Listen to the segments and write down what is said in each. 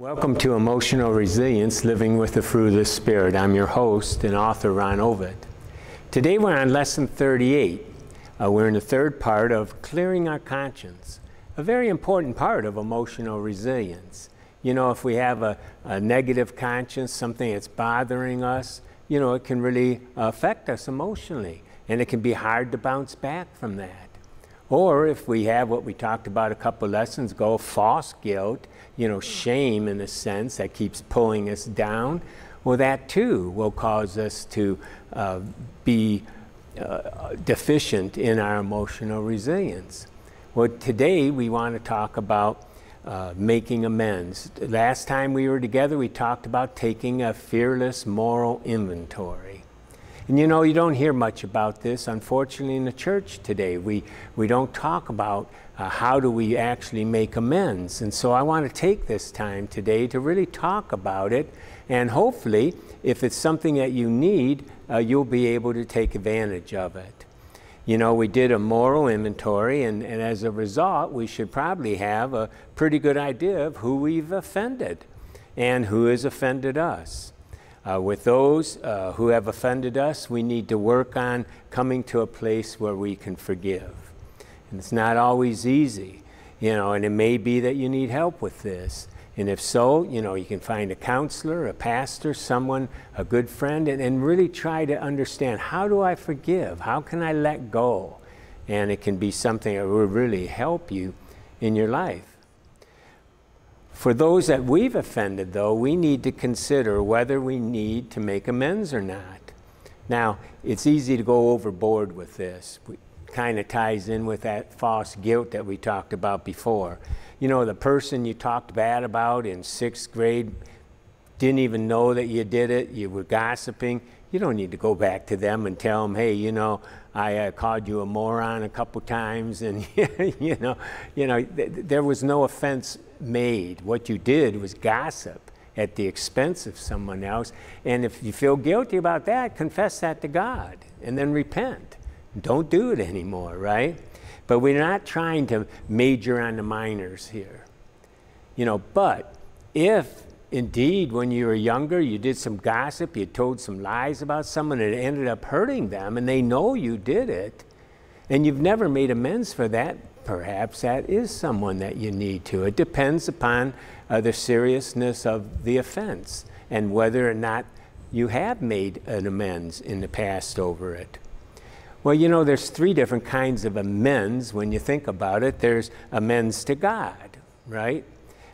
Welcome to Emotional Resilience Living with the Fruit of the Spirit. I'm your host and author, Ron Ovid. Today we're on lesson 38. Uh, we're in the third part of clearing our conscience, a very important part of emotional resilience. You know, if we have a, a negative conscience, something that's bothering us, you know, it can really affect us emotionally, and it can be hard to bounce back from that. Or if we have what we talked about a couple lessons ago, false guilt, you know, shame in a sense that keeps pulling us down, well, that too will cause us to uh, be uh, deficient in our emotional resilience. Well, today we want to talk about uh, making amends. Last time we were together, we talked about taking a fearless moral inventory. And you know, you don't hear much about this, unfortunately, in the church today. We, we don't talk about uh, how do we actually make amends. And so I want to take this time today to really talk about it. And hopefully, if it's something that you need, uh, you'll be able to take advantage of it. You know, we did a moral inventory, and, and as a result, we should probably have a pretty good idea of who we've offended and who has offended us. Uh, with those uh, who have offended us, we need to work on coming to a place where we can forgive. And it's not always easy, you know, and it may be that you need help with this. And if so, you know, you can find a counselor, a pastor, someone, a good friend, and, and really try to understand how do I forgive? How can I let go? And it can be something that will really help you in your life. For those that we've offended, though, we need to consider whether we need to make amends or not. Now, it's easy to go overboard with this. It kind of ties in with that false guilt that we talked about before. You know, the person you talked bad about in sixth grade didn't even know that you did it, you were gossiping. You don't need to go back to them and tell them, hey, you know, I uh, called you a moron a couple times, and you know, you know, th there was no offense made. What you did was gossip at the expense of someone else. And if you feel guilty about that, confess that to God and then repent. Don't do it anymore, right? But we're not trying to major on the minors here. You know, but if indeed when you were younger you did some gossip, you told some lies about someone and it ended up hurting them and they know you did it, and you've never made amends for that, perhaps that is someone that you need to. It depends upon uh, the seriousness of the offense and whether or not you have made an amends in the past over it. Well, you know, there's three different kinds of amends when you think about it. There's amends to God, right?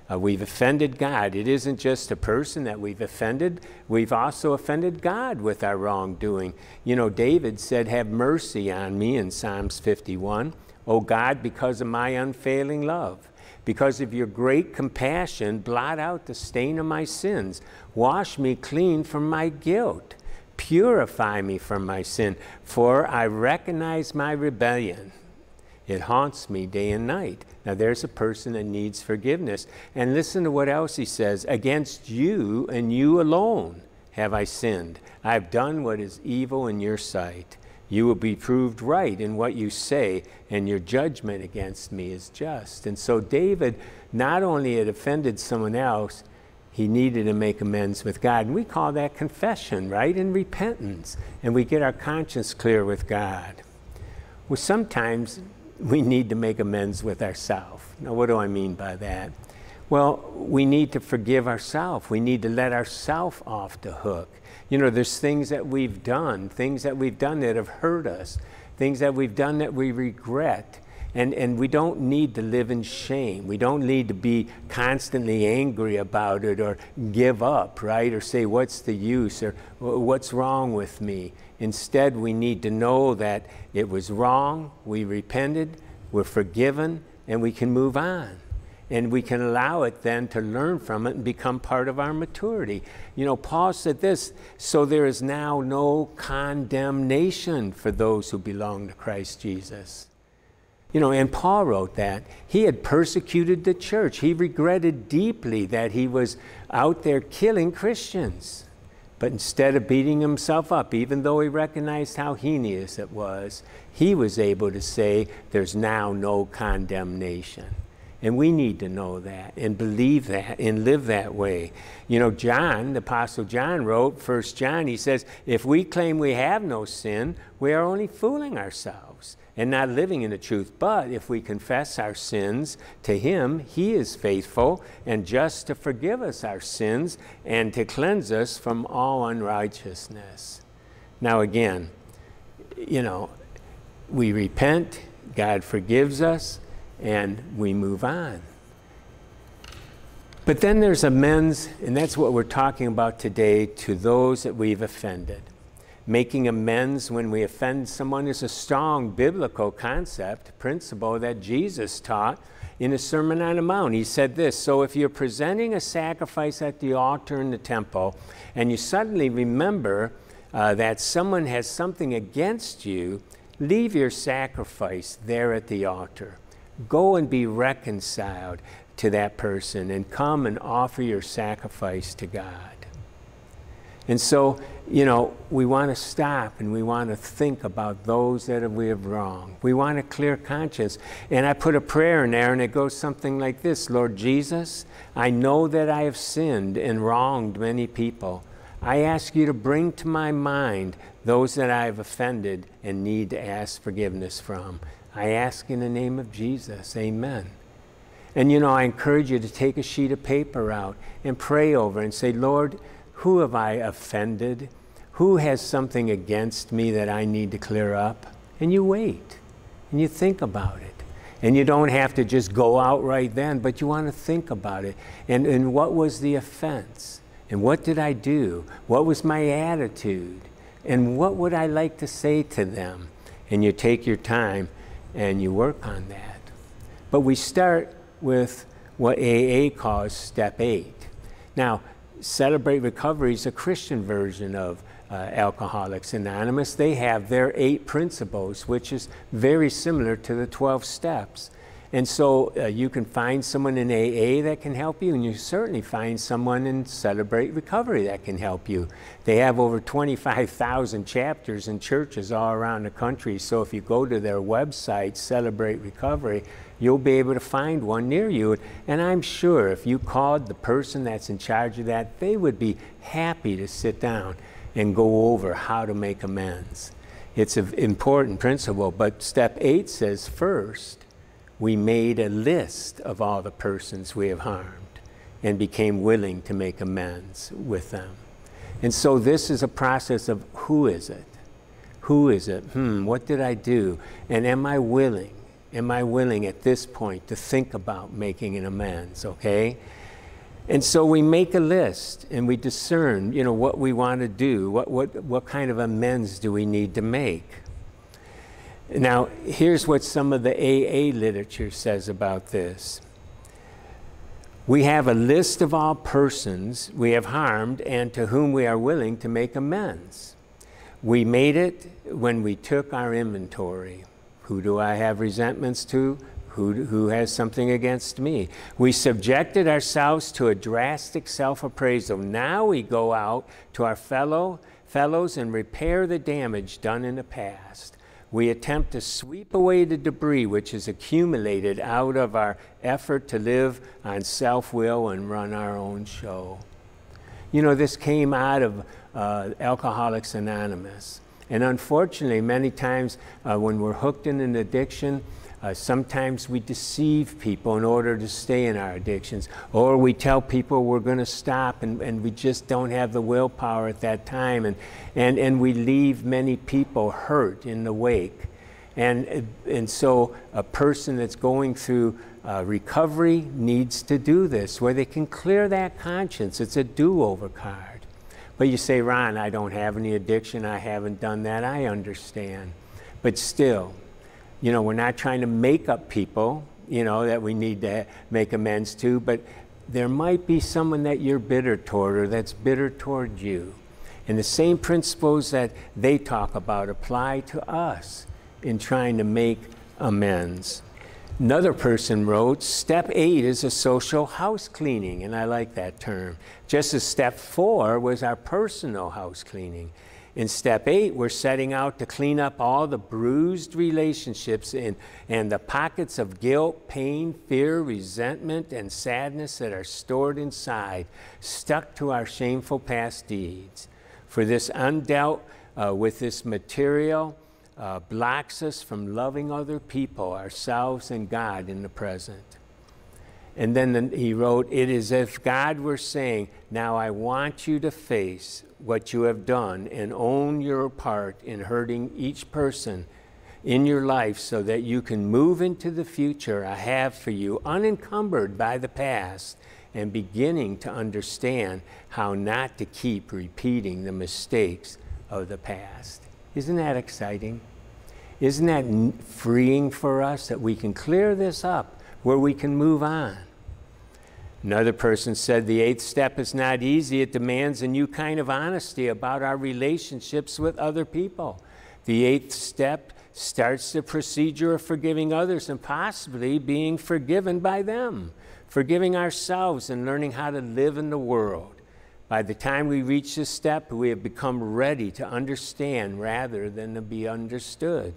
Uh, we've offended God. It isn't just a person that we've offended, we've also offended God with our wrongdoing. You know, David said, Have mercy on me in Psalms 51. O God, because of my unfailing love, because of your great compassion, blot out the stain of my sins. Wash me clean from my guilt. Purify me from my sin, for I recognize my rebellion. It haunts me day and night. Now, there's a person that needs forgiveness. And listen to what else he says Against you and you alone have I sinned. I've done what is evil in your sight. You will be proved right in what you say, and your judgment against me is just. And so David not only had offended someone else, he needed to make amends with God. And we call that confession, right? And repentance. And we get our conscience clear with God. Well, sometimes we need to make amends with ourselves. Now, what do I mean by that? Well, we need to forgive ourselves. We need to let ourselves off the hook. You know, there's things that we've done, things that we've done that have hurt us, things that we've done that we regret. And, and we don't need to live in shame. We don't need to be constantly angry about it or give up, right? Or say, what's the use or what's wrong with me? Instead, we need to know that it was wrong, we repented, we're forgiven, and we can move on and we can allow it then to learn from it and become part of our maturity. You know, Paul said this so there is now no condemnation for those who belong to Christ Jesus. You know, and Paul wrote that. He had persecuted the church. He regretted deeply that he was out there killing Christians. But instead of beating himself up, even though he recognized how heinous it was, he was able to say, There's now no condemnation. And we need to know that and believe that and live that way. You know, John, the Apostle John wrote, First John, he says, if we claim we have no sin, we are only fooling ourselves and not living in the truth. But if we confess our sins to Him, He is faithful and just to forgive us our sins and to cleanse us from all unrighteousness. Now, again, you know, we repent, God forgives us, and we move on. But then there's amends, and that's what we're talking about today to those that we've offended. Making amends when we offend someone is a strong biblical concept, principle that Jesus taught in the Sermon on the Mount. He said this So if you're presenting a sacrifice at the altar in the temple and you suddenly remember uh, that someone has something against you, leave your sacrifice there at the altar. Go and be reconciled to that person and come and offer your sacrifice to God. And so, you know, we want to stop and we want to think about those that we have wronged. We want a clear conscience. And I put a prayer in there and it goes something like this Lord Jesus, I know that I have sinned and wronged many people. I ask you to bring to my mind those that I have offended and need to ask forgiveness from. I ask in the name of Jesus. Amen. And you know, I encourage you to take a sheet of paper out and pray over and say, Lord, who have I offended? Who has something against me that I need to clear up? And you wait and you think about it. And you don't have to just go out right then, but you want to think about it. And, and what was the offense? And what did I do? What was my attitude? And what would I like to say to them? And you take your time and you work on that. But we start with what AA calls step eight. Now, Celebrate Recovery is a Christian version of uh, Alcoholics Anonymous. They have their eight principles, which is very similar to the 12 steps. And so uh, you can find someone in AA that can help you, and you certainly find someone in Celebrate Recovery that can help you. They have over 25,000 chapters and churches all around the country. So if you go to their website, Celebrate Recovery, you'll be able to find one near you. And I'm sure if you called the person that's in charge of that, they would be happy to sit down and go over how to make amends. It's an important principle, but step eight says first, we made a list of all the persons we have harmed and became willing to make amends with them. And so this is a process of who is it? Who is it? Hmm, what did I do? And am I willing? am I willing at this point to think about making an amends, okay? And so we make a list and we discern, you know, what we want to do, what, what, what kind of amends do we need to make. Now, here's what some of the AA literature says about this. We have a list of all persons we have harmed and to whom we are willing to make amends. We made it when we took our inventory. Who do I have resentments to? Who, who has something against me? We subjected ourselves to a drastic self appraisal. Now we go out to our fellow fellows and repair the damage done in the past. We attempt to sweep away the debris which has accumulated out of our effort to live on self will and run our own show. You know, this came out of uh, Alcoholics Anonymous. And unfortunately, many times uh, when we're hooked in an addiction, uh, sometimes we deceive people in order to stay in our addictions, or we tell people we're going to stop and, and we just don't have the willpower at that time, and, and, and we leave many people hurt in the wake. And, and so a person that's going through uh, recovery needs to do this, where they can clear that conscience. It's a do over card. But you say, Ron, I don't have any addiction. I haven't done that. I understand. But still, you know, we're not trying to make up people, you know, that we need to make amends to, but there might be someone that you're bitter toward or that's bitter toward you. And the same principles that they talk about apply to us in trying to make amends. Another person wrote, step eight is a social house cleaning, and I like that term. Just as step four was our personal house cleaning. In step eight, we're setting out to clean up all the bruised relationships and, and the pockets of guilt, pain, fear, resentment, and sadness that are stored inside, stuck to our shameful past deeds. For this undealt uh, with this material uh, blocks us from loving other people, ourselves, and God in the present. And then the, he wrote, It is as if God were saying, Now I want you to face what you have done and own your part in hurting each person in your life so that you can move into the future I have for you, unencumbered by the past, and beginning to understand how not to keep repeating the mistakes of the past. Isn't that exciting? Isn't that freeing for us that we can clear this up where we can move on? Another person said the eighth step is not easy. It demands a new kind of honesty about our relationships with other people. The eighth step starts the procedure of forgiving others and possibly being forgiven by them, forgiving ourselves and learning how to live in the world. By the time we reach this step, we have become ready to understand rather than to be understood.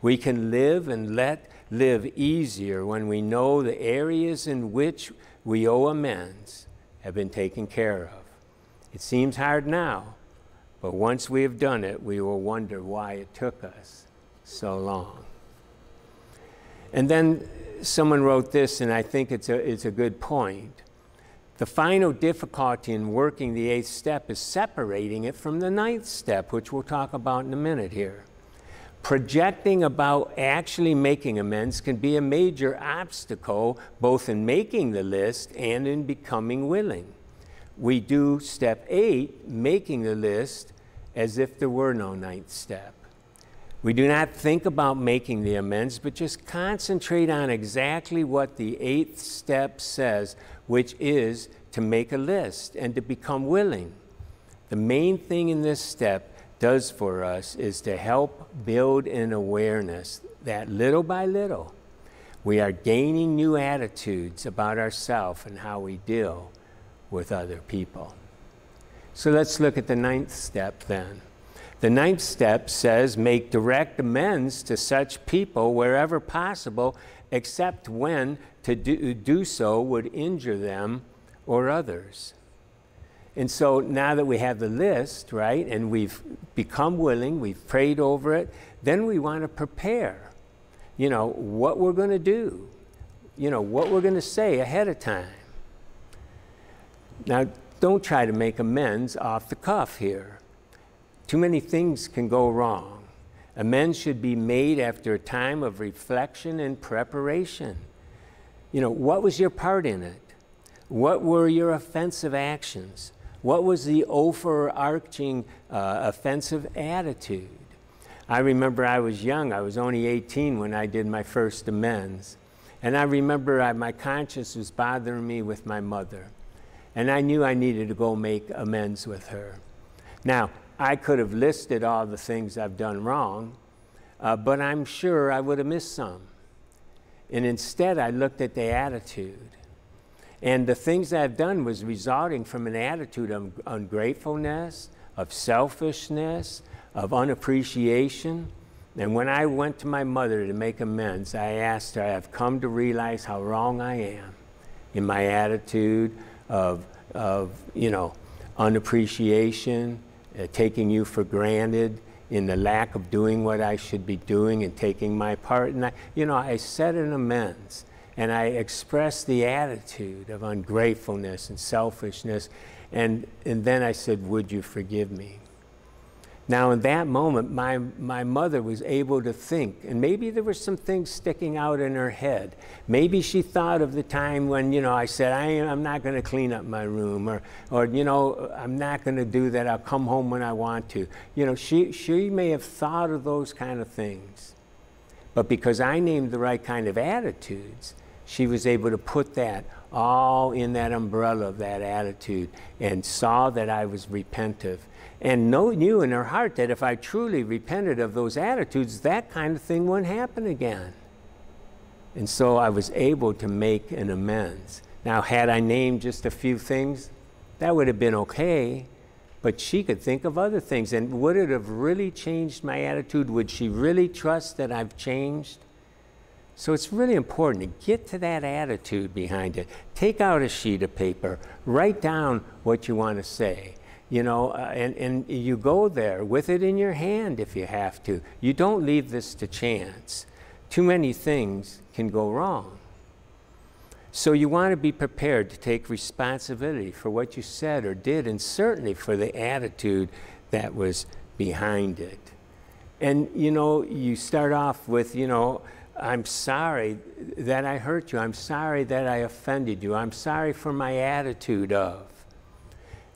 We can live and let live easier when we know the areas in which we owe amends have been taken care of. It seems hard now, but once we have done it, we will wonder why it took us so long. And then someone wrote this, and I think it's a, it's a good point. The final difficulty in working the eighth step is separating it from the ninth step, which we'll talk about in a minute here. Projecting about actually making amends can be a major obstacle both in making the list and in becoming willing. We do step eight, making the list, as if there were no ninth step. We do not think about making the amends, but just concentrate on exactly what the eighth step says, which is to make a list and to become willing. The main thing in this step does for us is to help build an awareness that little by little we are gaining new attitudes about ourselves and how we deal with other people. So let's look at the ninth step then. The ninth step says make direct amends to such people wherever possible, except when to do, do so would injure them or others. And so now that we have the list, right, and we've become willing, we've prayed over it, then we want to prepare, you know, what we're going to do, you know, what we're going to say ahead of time. Now, don't try to make amends off the cuff here. Too many things can go wrong. Amends should be made after a time of reflection and preparation. You know, what was your part in it? What were your offensive actions? What was the overarching uh, offensive attitude? I remember I was young. I was only 18 when I did my first amends. And I remember I, my conscience was bothering me with my mother. And I knew I needed to go make amends with her. Now, I could have listed all the things I've done wrong, uh, but I'm sure I would have missed some. And instead, I looked at the attitude. And the things I've done was resulting from an attitude of ungratefulness, of selfishness, of unappreciation. And when I went to my mother to make amends, I asked her, I have come to realize how wrong I am in my attitude of, of you know, unappreciation, uh, taking you for granted, in the lack of doing what I should be doing and taking my part. And I, you know, I said an amends and I expressed the attitude of ungratefulness and selfishness. And, and then I said, Would you forgive me? Now, in that moment, my, my mother was able to think, and maybe there were some things sticking out in her head. Maybe she thought of the time when, you know, I said, I, am not going to clean up my room, or, or, you know, I'm not going to do that. I'll come home when I want to. You know, she, she may have thought of those kind of things. But because I named the right kind of attitudes, she was able to put that all in that umbrella of that attitude and saw that I was repentive and knew in her heart that if I truly repented of those attitudes, that kind of thing wouldn't happen again. And so I was able to make an amends. Now, had I named just a few things, that would have been okay, But she could think of other things. And would it have really changed my attitude? Would she really trust that I've changed? So it's really important to get to that attitude behind it. Take out a sheet of paper, write down what you want to say. You know, uh, and, and you go there with it in your hand if you have to. You don't leave this to chance. Too many things can go wrong. So you want to be prepared to take responsibility for what you said or did, and certainly for the attitude that was behind it. And you know, you start off with, you know, I'm sorry that I hurt you. I'm sorry that I offended you. I'm sorry for my attitude of.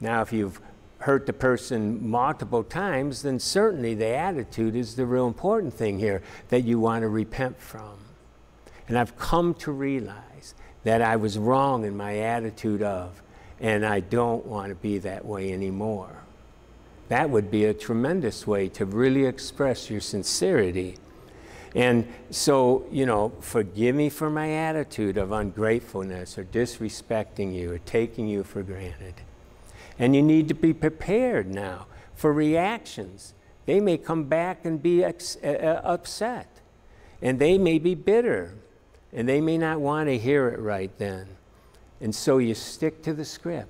Now, if you've hurt the person multiple times, then certainly the attitude is the real important thing here that you want to repent from. And I've come to realize that I was wrong in my attitude of, and I don't want to be that way anymore. That would be a tremendous way to really express your sincerity and so, you know, forgive me for my attitude of ungratefulness or disrespecting you or taking you for granted. And you need to be prepared now for reactions. They may come back and be uh, uh upset, and they may be bitter, and they may not want to hear it right then. And so you stick to the script.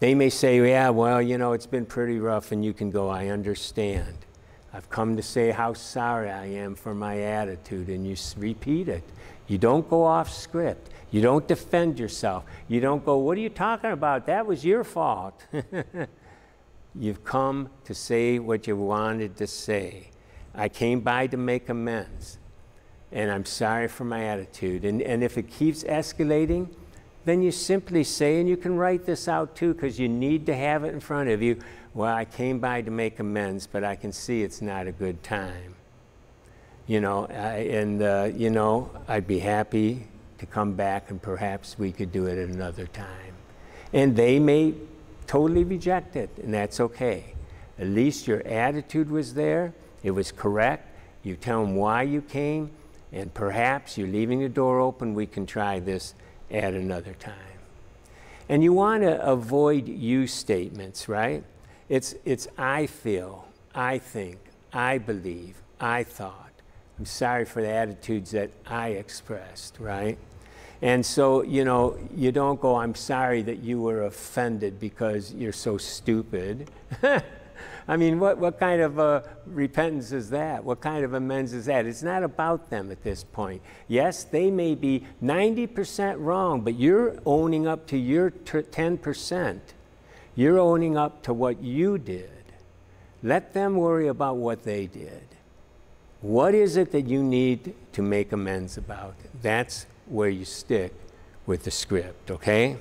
They may say, Yeah, well, you know, it's been pretty rough, and you can go, I understand. I've come to say how sorry I am for my attitude, and you repeat it. You don't go off script. You don't defend yourself. You don't go, What are you talking about? That was your fault. You've come to say what you wanted to say. I came by to make amends, and I'm sorry for my attitude. And, and if it keeps escalating, then you simply say, and you can write this out too, because you need to have it in front of you well, I came by to make amends, but I can see it's not a good time. You know, I, and, uh, you know, I'd be happy to come back and perhaps we could do it at another time. And they may totally reject it, and that's okay. At least your attitude was there, it was correct. You tell them why you came, and perhaps you're leaving the door open. We can try this at another time. And you want to avoid you statements, right? It's, it's I feel, I think, I believe, I thought. I'm sorry for the attitudes that I expressed, right? And so, you know, you don't go, I'm sorry that you were offended because you're so stupid. I mean, what, what kind of uh, repentance is that? What kind of amends is that? It's not about them at this point. Yes, they may be 90% wrong, but you're owning up to your 10%. You're owning up to what you did. Let them worry about what they did. What is it that you need to make amends about? That's where you stick with the script, okay?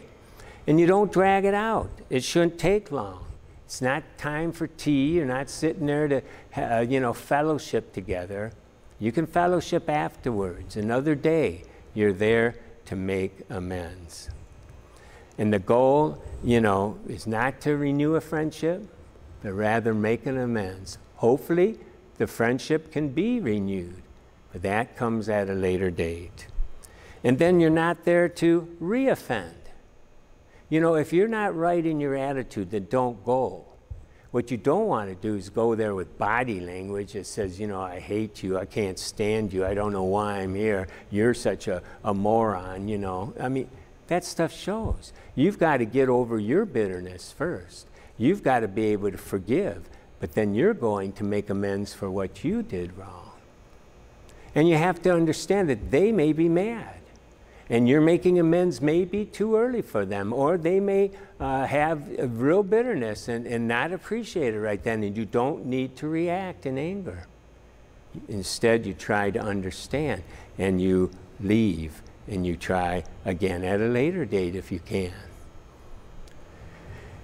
And you don't drag it out. It shouldn't take long. It's not time for tea. You're not sitting there to, uh, you know, fellowship together. You can fellowship afterwards. Another day, you're there to make amends. And the goal, you know, is not to renew a friendship, but rather make an amends. Hopefully, the friendship can be renewed, but that comes at a later date. And then you're not there to reoffend. You know, if you're not right in your attitude, then don't go. What you don't want to do is go there with body language that says, you know, I hate you, I can't stand you, I don't know why I'm here, you're such a, a moron, you know. I mean, that stuff shows. You've got to get over your bitterness first. You've got to be able to forgive, but then you're going to make amends for what you did wrong. And you have to understand that they may be mad. And you're making amends maybe too early for them, or they may uh, have real bitterness and, and not appreciate it right then, and you don't need to react in anger. Instead, you try to understand and you leave and you try again at a later date if you can.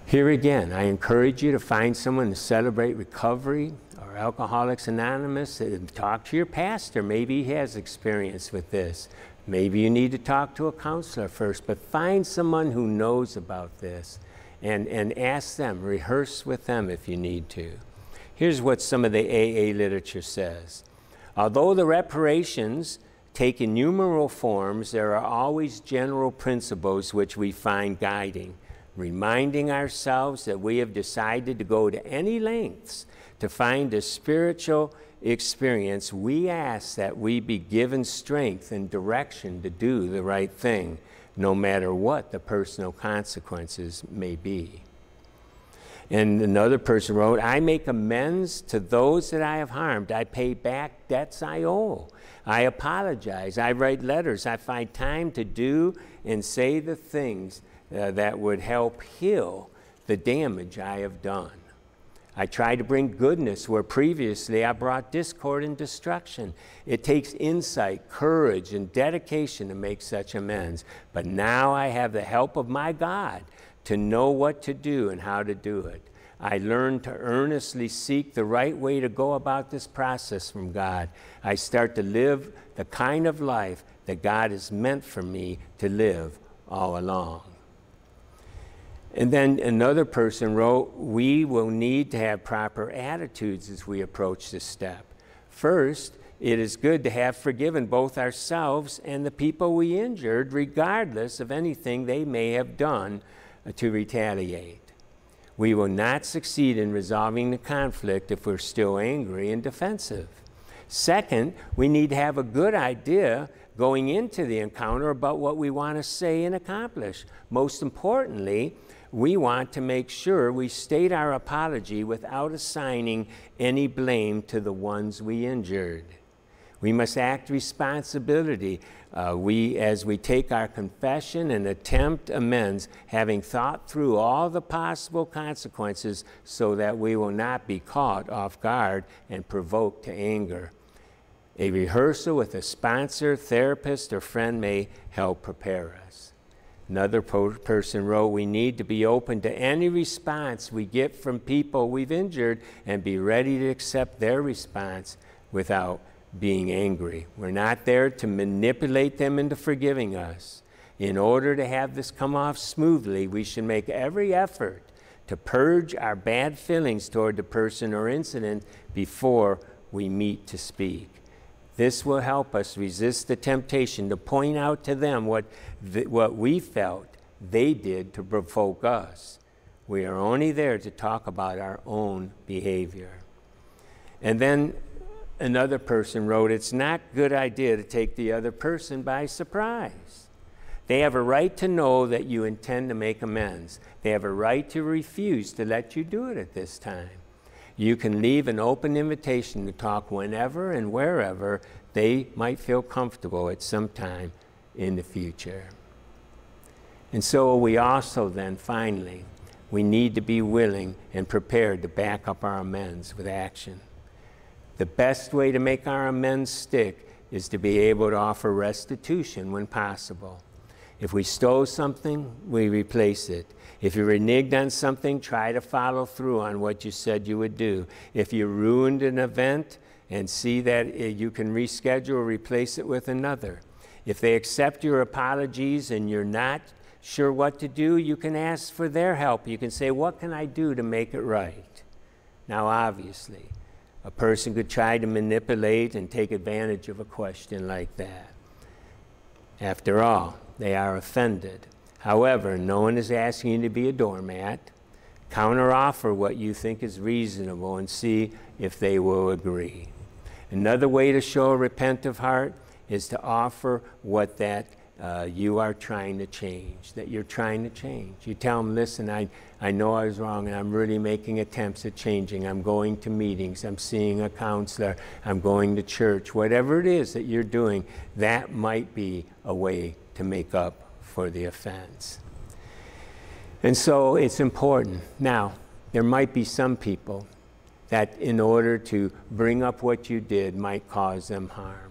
Here again, I encourage you to find someone to celebrate recovery or Alcoholics Anonymous and talk to your pastor. Maybe he has experience with this. Maybe you need to talk to a counselor first, but find someone who knows about this and, and ask them, rehearse with them if you need to. Here's what some of the AA literature says. Although the reparations take innumerable forms, there are always general principles which we find guiding. reminding ourselves that we have decided to go to any lengths to find a spiritual experience, we ask that we be given strength and direction to do the right thing, no matter what the personal consequences may be. And another person wrote, I make amends to those that I have harmed. I pay back debts I owe. I apologize. I write letters. I find time to do and say the things uh, that would help heal the damage I have done. I try to bring goodness where previously I brought discord and destruction. It takes insight, courage, and dedication to make such amends. But now I have the help of my God to know what to do and how to do it. I learn to earnestly seek the right way to go about this process from God. I start to live the kind of life that God has meant for me to live all along. And then another person wrote, We will need to have proper attitudes as we approach this step. First, it is good to have forgiven both ourselves and the people we injured, regardless of anything they may have done to retaliate. We will not succeed in resolving the conflict if we're still angry and defensive. Second, we need to have a good idea going into the encounter about what we want to say and accomplish. Most importantly, we want to make sure we state our apology without assigning any blame to the ones we injured. We must act responsibility. Uh, we, as we take our confession and attempt amends, having thought through all the possible consequences so that we will not be caught off guard and provoked to anger. A rehearsal with a sponsor, therapist, or friend may help prepare us. Another person wrote, We need to be open to any response we get from people we've injured and be ready to accept their response without being angry. We're not there to manipulate them into forgiving us. In order to have this come off smoothly, we should make every effort to purge our bad feelings toward the person or incident before we meet to speak. This will help us resist the temptation to point out to them what, what we felt they did to provoke us. We are only there to talk about our own behavior. And then another person wrote, It's not a good idea to take the other person by surprise. They have a right to know that you intend to make amends. They have a right to refuse to let you do it at this time. You can leave an open invitation to talk whenever and wherever they might feel comfortable at some time in the future. And so we also then finally, we need to be willing and prepared to back up our amends with action. The best way to make our amends stick is to be able to offer restitution when possible. If we stole something, we replace it. If you reneged on something, try to follow through on what you said you would do. If you ruined an event and see that uh, you can reschedule or replace it with another. If they accept your apologies and you're not sure what to do, you can ask for their help. You can say, What can I do to make it right? Now, obviously, a person could try to manipulate and take advantage of a question like that. After all, they are offended. However, no one is asking you to be a doormat. Counteroffer what you think is reasonable and see if they will agree. Another way to show a repentant heart is to offer what that uh, you are trying to change, that you're trying to change. You tell them, listen, I, I know I was wrong and I'm really making attempts at changing. I'm going to meetings, I'm seeing a counselor, I'm going to church. Whatever it is that you're doing, that might be a way to make up for the offense. And so it's important. Now, there might be some people that in order to bring up what you did might cause them harm.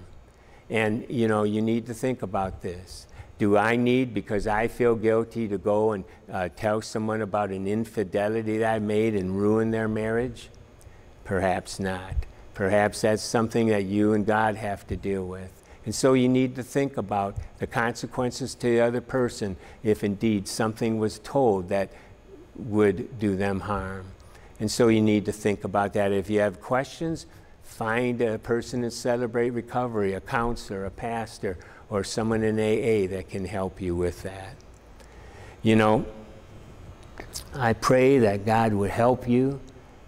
And you know, you need to think about this. Do I need, because I feel guilty, to go and uh, tell someone about an infidelity that I made and ruin their marriage? Perhaps not. Perhaps that's something that you and God have to deal with. And so you need to think about the consequences to the other person if indeed something was told that would do them harm. And so you need to think about that. If you have questions, find a person in Celebrate Recovery, a counselor, a pastor, or someone in AA that can help you with that. You know, I pray that God would help you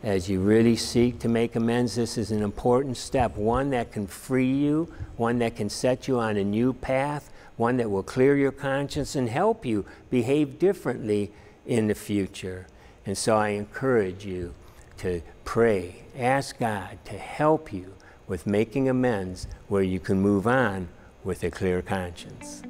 as you really seek to make amends. This is an important step, one that can free you, one that can set you on a new path, one that will clear your conscience and help you behave differently in the future. And so I encourage you to pray, ask God to help you with making amends where you can move on with a clear conscience.